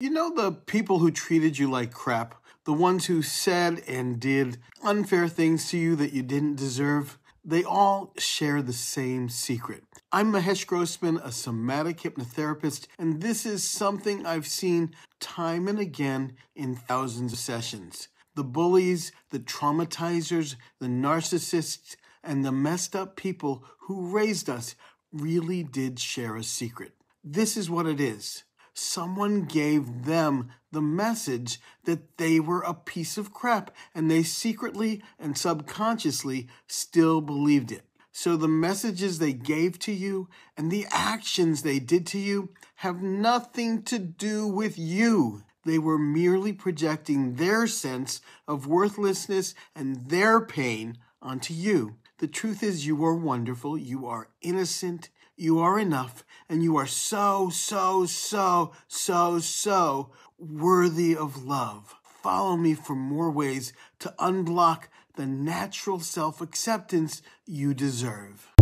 You know the people who treated you like crap? The ones who said and did unfair things to you that you didn't deserve? They all share the same secret. I'm Mahesh Grossman, a somatic hypnotherapist, and this is something I've seen time and again in thousands of sessions. The bullies, the traumatizers, the narcissists, and the messed up people who raised us really did share a secret. This is what it is someone gave them the message that they were a piece of crap and they secretly and subconsciously still believed it. So the messages they gave to you and the actions they did to you have nothing to do with you. They were merely projecting their sense of worthlessness and their pain onto you. The truth is, you are wonderful, you are innocent, you are enough, and you are so, so, so, so, so worthy of love. Follow me for more ways to unblock the natural self acceptance you deserve.